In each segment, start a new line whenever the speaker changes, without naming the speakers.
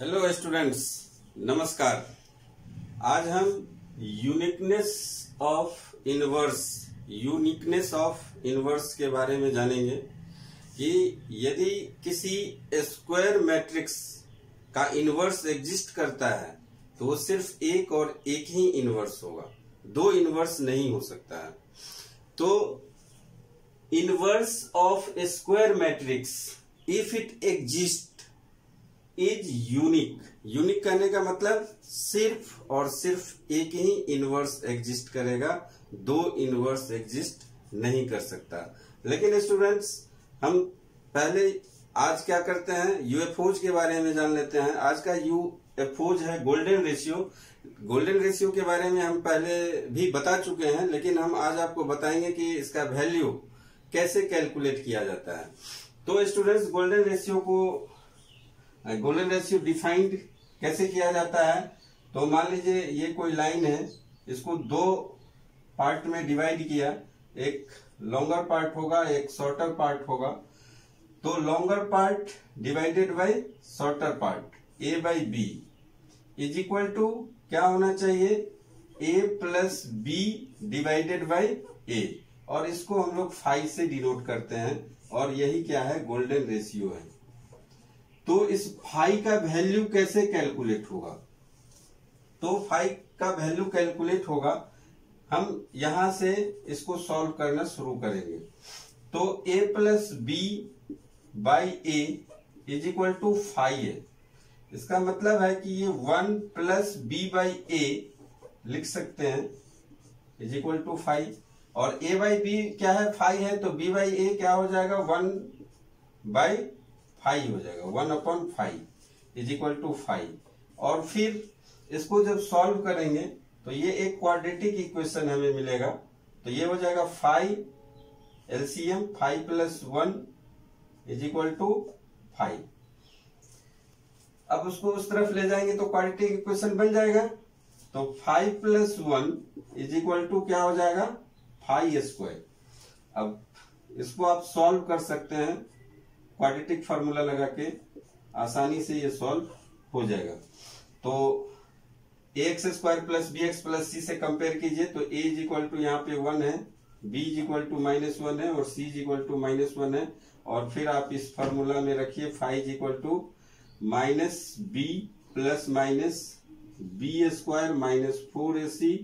Hello students नमस्कार आज हम uniqueness of inverse uniqueness of inverse के बारे में जानेंगे कि यदि किसी स्क्वायर मैट्रिक्स का इनवर्स एग्जिस्ट करता है तो वो सिर्फ़ एक और एक ही इनवर्स होगा। दो इनवर्स नहीं हो सकता है। तो inverse of square matrix if it exist is unique unique कहने का मतलब सिर्फ़ और सिर्फ़ एक ही इनवर्स एग्जिस्ट करेगा, दो इनवर्स एग्जिस्ट नहीं कर सकता। लेकिन स्टूडेंट्स हम पहले आज क्या करते हैं? यूएफओज के बारे में जान लेते हैं। आज का यूएफओज है गोल्डन रेशियो गोल्डन रेशियो के बारे में हम पहले भी बता चुके हैं, लेकिन हम आज आपको बताएँगे कि इसका वैल्यू कैसे कैलकुलेट किया जाता है। तो स्टूडेंट्स गोल्डन रेशियो को गोल्डन रेशियो डिफाइंड कैसे किया जाता है? तो मान लीजिए ये कोई लाइन है, इसको दो पार्ट में डिवाइड किया। एक लॉन्गर पार्ट होगा, एक शॉर्टर पार्ट होगा। तो longer part divided by shorter part A by B is equal to क्या होना चाहिए? A plus B divided by A और इसको हम लोग फाइव से डिनोट करते हैं। और यही क्या है? गोल्डन रेशियो है। तो इस फाइव का वैल्यू कैसे कैलकुलेट होगा? तो फाइव का वैल्यू कैलकुलेट होगा। हम यहाँ से इसको सॉल्व करना शुरू करेंगे। तो a plus B by A is equal to five है। इसका मतलब है कि ये one plus B by A लिख सकते हैं। इज़ इक्वल टू फाइव और a बाई बी क्या है? फाइव है तो b बाई ए क्या हो जाएगा? वन बाई फाइव हो जाएगा। One upon five is equal to five. और फिर इसको जब सॉल्व करेंगे तो ये एक क्वाड्रेटिक इक्वेशन हमें मिलेगा। तो ये हो जाएगा five LCM, five plus one is equal to five. अब उसको उस तरफ़ ले जाएँगे तो क्वाड्रेटिक इक्वेशन बन जाएगा। तो five plus one is equal to क्या हो जाएगा? Five square. अब इसको आप सॉल्व कर सकते हैं। क्वाड्रेटिक फार्मूला लगा के आसानी से ये सॉल्व हो जाएगा। तो X square plus B X plus C से कंपेयर कीजिए तो ए इज़ इक्वल टू यहाँ पे वन है B is equal to minus one है, और C is equal to minus one है, और फिर आप इस फॉर्मूला में रखिए five is equal to minus B plus minus B square minus four A C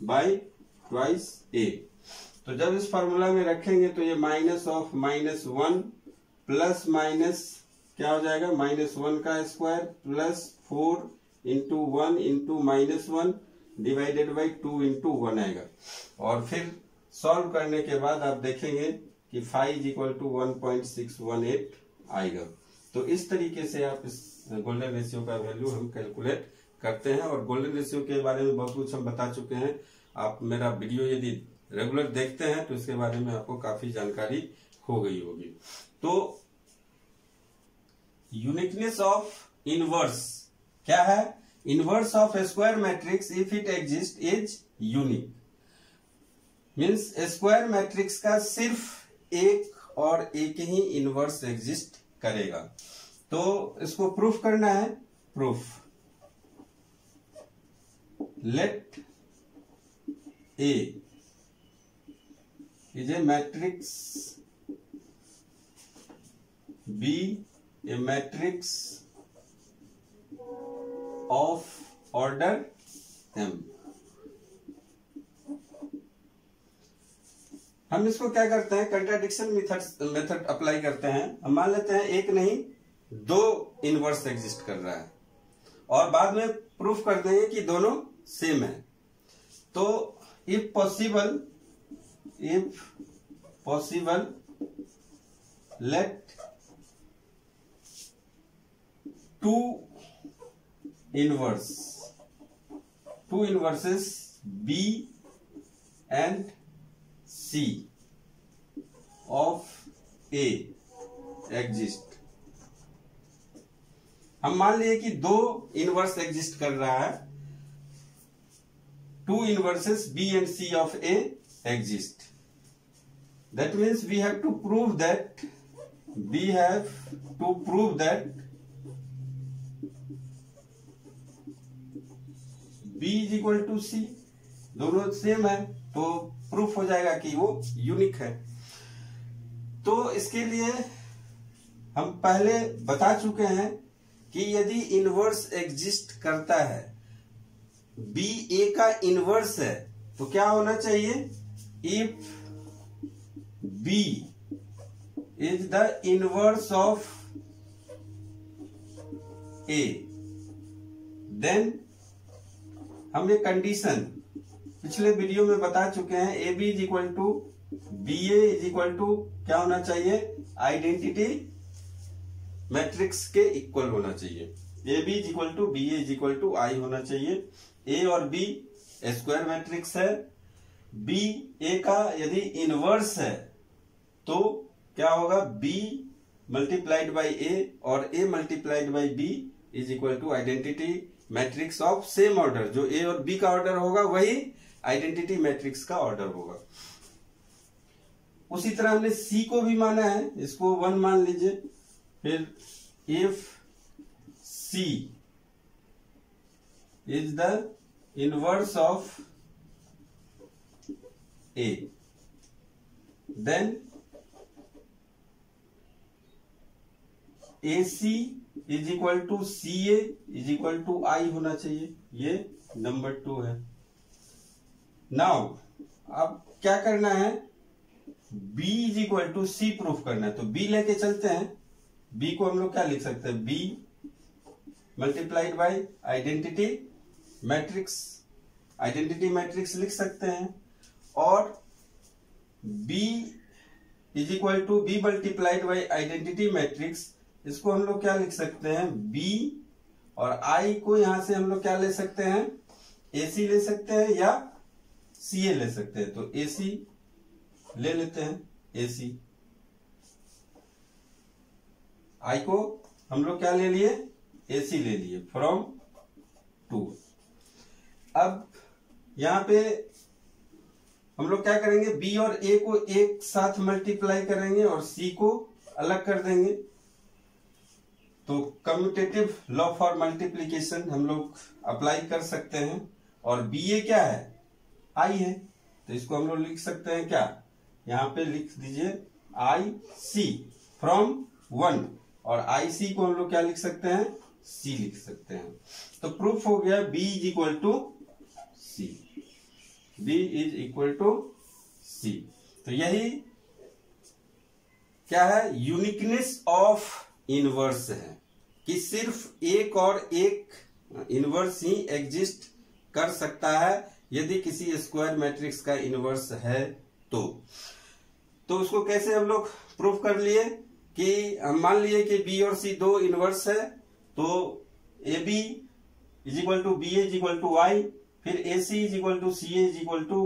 by twice A तो जब इस फॉर्मूला में रखेंगे तो ये minus of minus one plus minus क्या हो जाएगा? माइनस वन का square plus four into one into minus one divided by two into one आएगा। और फिर सॉल्व करने के बाद आप देखेंगे कि five equal to one point six one eight आएगा। तो इस तरीके से आप इस गोल्डन रेशियो का वैल्यू हम कैलकुलेट करते हैं और गोल्डन रेशियो के बारे में बहुत कुछ हम बता चुके हैं। आप मेरा वीडियो यदि रेगुलर देखते हैं तो इसके बारे में आपको काफ़ी जानकारी हो गई होगी। तो यूनिकनेस ऑफ़ इनवर्स क्या है? Inverse of square matrix if it exist is unique means square matrix का सिर्फ़ एक और एक ही इनवर्स एग्जिस्ट करेगा। तो इसको प्रूफ करना है। Proof let A is A matrix B a matrix of order m. हम इसको क्या करते हैं? कंट्राडिक्शन मेथड मेथड अप्लाई करते हैं। हम मान लेते हैं, एक नहीं, दो इनवर्स एग्जिस्ट कर रहा है। और बाद में प्रूफ कर देंगे कि दोनों सेम है। तो if possible if possible let two inverse two inverses B and C of A exist. हम मान लिए कि दो इनवर्स एग्जिस्ट कर रहा है। Two inverses B and C of A exist that means we have to prove that we have to prove that B is equal to C दोनों same है तो प्रूफ हो जाएगा कि वो यूनिक है। तो इसके लिए हम पहले बता चुके हैं कि यदि इनवर्स एग्जिस्ट करता है बी ए का इनवर्स है तो क्या होना चाहिए? If B is the inverse of A then हम ये कंडीशन पिछले वीडियो में बता चुके हैं A B is equal to B A is equal to क्या होना चाहिए? आइडेंटिटी मैट्रिक्स के इक्वल होना चाहिए। A B is equal to B A is equal to I होना चाहिए। ए और बी स्क्वायर मैट्रिक्स है। बी ए का यदि इनवर्स है तो क्या होगा? बी मल्टीप्लाइड बाई ए और A multiplied by B is equal to identity matrix of same order, जो ए और बी का ऑर्डर होगा, वही आइडेंटिटी मैट्रिक्स का ऑर्डर होगा। उसी तरह हमने सी को भी माना है, इसको वन मान लीजिए, फिर if C is the inverse of A, then A C is equal to C A is equal to I होना चाहिए। ये नंबर टू है। नाउ अब क्या करना है? B is equal to C proof करना है। तो b लेके चलते हैं। B को हम लोग क्या लिख सकते हैं? B multiplied by identity matrix identity matrix लिख सकते हैं। और b is equal to B multiplied by identity matrix इसको हम लोग क्या लिख सकते हैं? B और i को यहाँ से हम लोग क्या ले सकते हैं? Ac ले सकते हैं या सी ए ले सकते हैं? तो ए सी ले लेते हैं ए सी आई को हम लोग क्या ले लिए? ए सी ले लिए फ्रॉम टू अब यहाँ पे हम लोग क्या करेंगे? बी और ए को एक साथ मल्टीप्लाई करेंगे और सी को अलग कर देंगे। तो कम्यूटेटिव लॉ फॉर मल्टीप्लीकेशन हम लोग अप्लाई कर सकते हैं। और बी ए क्या है? आई है। तो इसको हम लोग लिख सकते हैं क्या? यहाँ पे लिख दीजिए आई सी फ्रॉम वन और आई सी को हम लोग क्या लिख सकते हैं? सी लिख सकते हैं। तो प्रूफ हो गया B is equal to C B is equal to C तो यही क्या है? यूनिकनेस ऑफ़ इनवर्स है, कि सिर्फ़ एक और एक इनवर्स ही एग्जिस्ट कर सकता है, यदि किसी स्क्वायर मैट्रिक्स का इनवर्स है तो। तो उसको कैसे हम लोग प्रूफ कर लिए कि मान लिए कि बी और सी दो इनवर्स है तो A B is equal to B is equal to I फिर A C is equal to C as equal to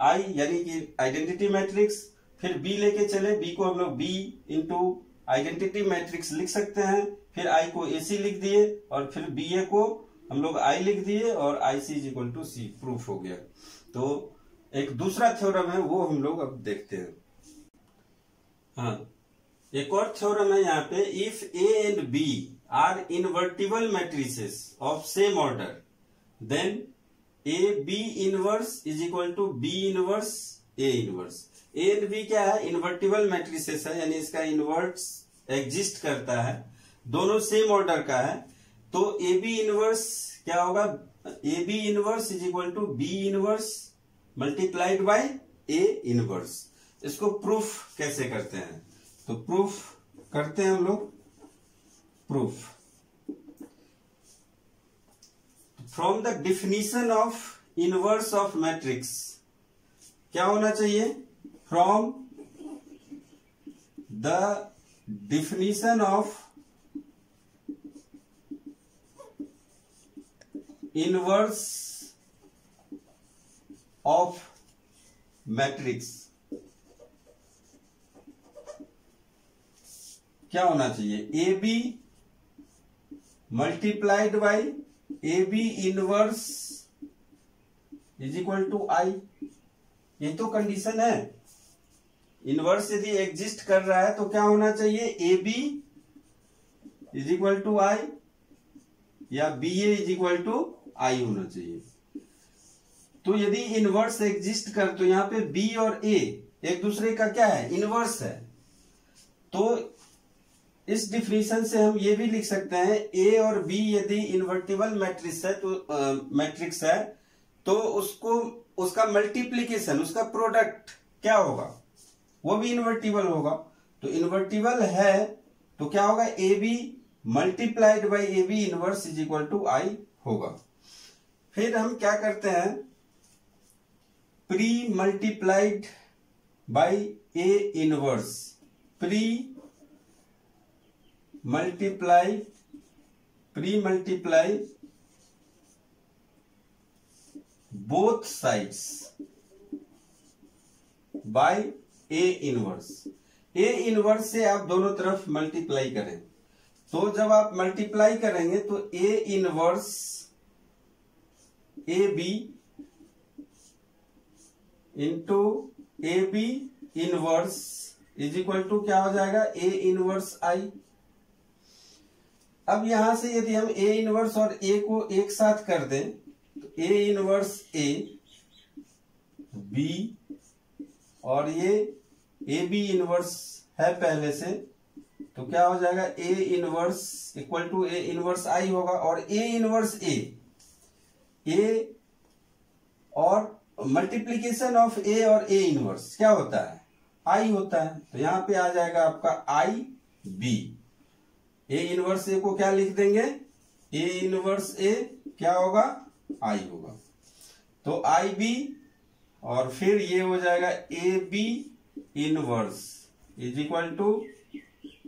I यानी कि आइडेंटिटी मैट्रिक्स फिर बी लेके चले बी को हम लोग बी इंटू आइडेंटिटी मैट्रिक्स लिख सकते हैं, फिर आई को ए सी लिख दिए, और फिर बी ए को हम लोग आई लिख दिए, और I C is equal to C proof हो गया। तो एक दूसरा थ्योरम है, वो हम लोग अब देखते हैं। हाँ एक और थ्योरम है यहाँ पे if A and B are invertible matrices of same order then A B inverse is equal to B inverse A inverse A and B क्या है? इन्वर्टिबल मैट्रिसेस है, यानी इसका इनवर्ट्स एग्जिस्ट करता है। दोनों सेम ऑर्डर का है। तो ए बी इनवर्स क्या होगा? A B inverse is equal to B inverse multiplied by A inverse इसको प्रूफ कैसे करते हैं? तो प्रूफ करते हैं हम लोग। Proof from the definition of inverse of matrix क्या होना चाहिए? From the definition of inverse of matrix क्या होना चाहिए? A B multiplied by A B inverse is equal to I ये तो कंडीशन है। इनवर्स यदि एग्जिस्ट कर रहा है तो क्या होना चाहिए? A B is equal to I या B A is equal to I होना चाहिए। तो यदि इनवर्स एग्जिस्ट कर तो यहाँ पे बी और ए एक दूसरे का क्या है? इनवर्स है। तो इस डिफिनेशन से हम ये भी लिख सकते हैं ए और बी यदि इन्वर्टिबल मैट्रिक्स है तो मैट्रिक्स है तो उसको, उसका मल्टीप्लीकेशन, उसका प्रोडक्ट क्या होगा? वो भी इन्वर्टिबल होगा। तो इन्वर्टिबल है तो क्या होगा? A B multiplied by A B inverse is equal to I होगा। फिर हम क्या करते हैं? Pre multiplied by A inverse pre multiply pre multiply both sides by A inverse A inverse से आप दोनों तरफ़ मल्टीप्लाई करें। तो जब आप मल्टीप्लाई करेंगे तो A inverse A B into A B inverse is equal to क्या हो जाएगा? ए इनवर्स आई अब यहाँ से यदि हम ए इनवर्स और ए को एक साथ कर दें तो ए इनवर्स ए बी और ये ए बी इनवर्स है पहले से तो क्या हो जाएगा? A inverse equal to A inverse I होगा और ए इनवर्स ए ए और मल्टीप्लीकेशन ऑफ़ ए और ए इनवर्स क्या होता है? आई होता है। तो यहाँ पे आ जाएगा आपका आई बी ए इनवर्स ए को क्या लिख देंगे? ए इनवर्स ए क्या होगा? आई होगा। तो आई बी और फिर ये हो जाएगा A B inverse is equal to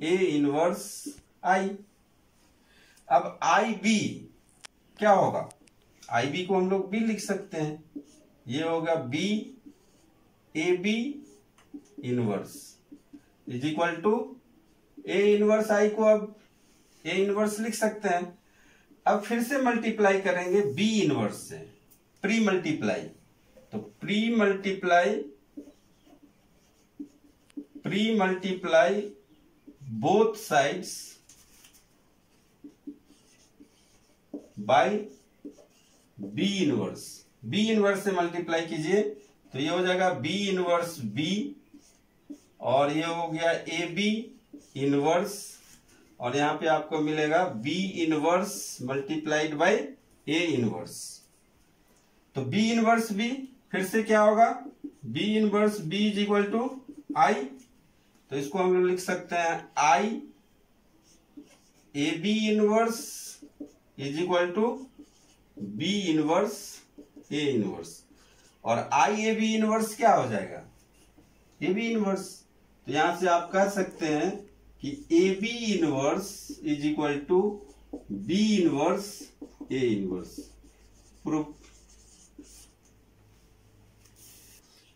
A inverse I अब आई बी क्या होगा? आई बी को हम लोग बी लिख सकते हैं। ये होगा B A B inverse is equal to A inverse I को अब ए इनवर्स लिख सकते हैं। अब फिर से मल्टीप्लाई करेंगे बी इनवर्स से। प्री मल्टीप्लाई तो pre multiply pre multiply both sides by B inverse B inverse से मल्टीप्लाई कीजिए तो ये हो जाएगा बी इनवर्स बी और ये हो गया ए बी इनवर्स और यहाँ पे आपको मिलेगा B inverse multiplied by A inverse तो बी इनवर्स बी फिर से क्या होगा? B inverse B is equal to I तो इसको हम लोग लिख सकते हैं I A B inverse is equal to B inverse A inverse और आई ए बी इनवर्स क्या हो जाएगा? ए बी इनवर्स तो यहाँ से आप कह सकते हैं कि A B inverse is equal to B inverse A inverse proof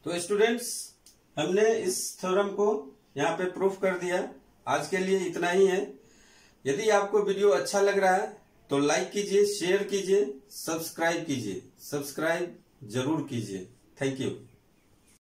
तो स्टूडेंट्स हमने इस थ्योरम को यहाँ पे प्रूफ कर दिया। आज के लिए इतना ही है। यदि आपको वीडियो अच्छा लग रहा है तो लाइक कीजिए शेयर कीजिए सब्सक्राइब कीजिए। सब्सक्राइब ज़रूर कीजिए। Thank you